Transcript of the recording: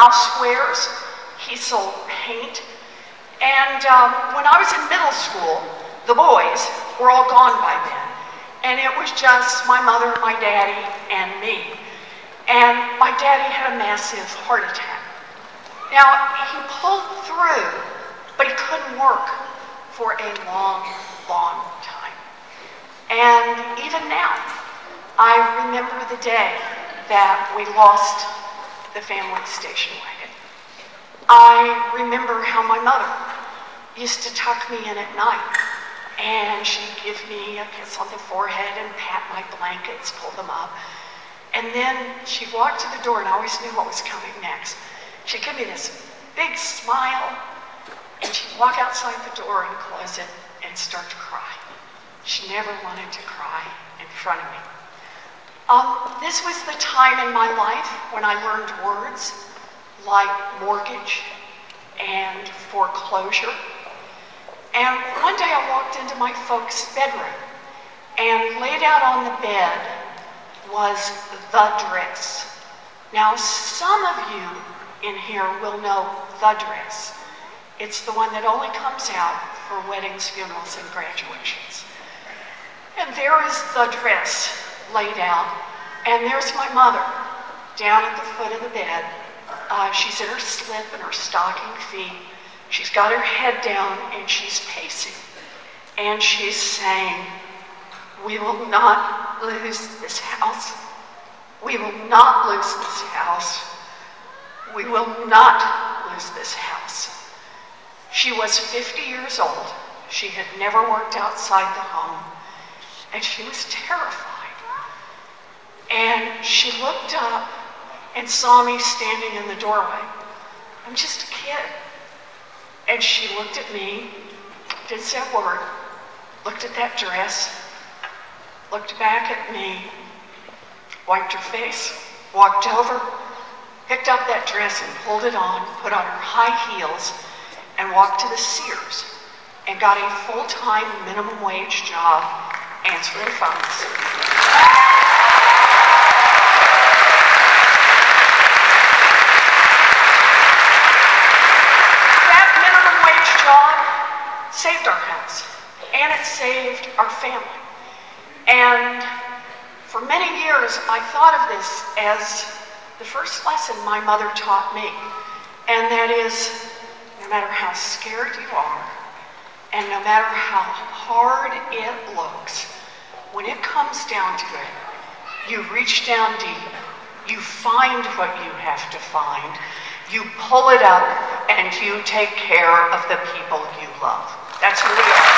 housewares. He sold paint. And um, when I was in middle school, the boys were all gone by then. And it was just my mother, my daddy, and me. And my daddy had a massive heart attack. Now, he pulled through, but he couldn't work for a long, long time. And even now, I remember the day that we lost the family station wagon. I remember how my mother used to tuck me in at night and she'd give me a kiss on the forehead and pat my blankets, pull them up. And then she'd walk to the door and I always knew what was coming next. She'd give me this big smile and she'd walk outside the door and close it and start to cry. She never wanted to cry in front of me. Um, this was the time in my life when I learned words like mortgage and foreclosure. And one day I walked into my folks' bedroom and laid out on the bed was the dress. Now, some of you in here will know the dress. It's the one that only comes out for weddings, funerals, and graduations. And there is the dress laid out, and there's my mother down at the foot of the bed uh, she's in her slip and her stocking feet. She's got her head down and she's pacing. And she's saying, We will not lose this house. We will not lose this house. We will not lose this house. She was 50 years old. She had never worked outside the home. And she was terrified. And she looked up and saw me standing in the doorway. I'm just a kid. And she looked at me, didn't say a word, looked at that dress, looked back at me, wiped her face, walked over, picked up that dress and pulled it on, put on her high heels, and walked to the Sears and got a full-time minimum wage job answering phones. Saved our house and it saved our family. And for many years, I thought of this as the first lesson my mother taught me. And that is no matter how scared you are, and no matter how hard it looks, when it comes down to it, you reach down deep, you find what you have to find, you pull it up, and you take care of the people you love. That's who we.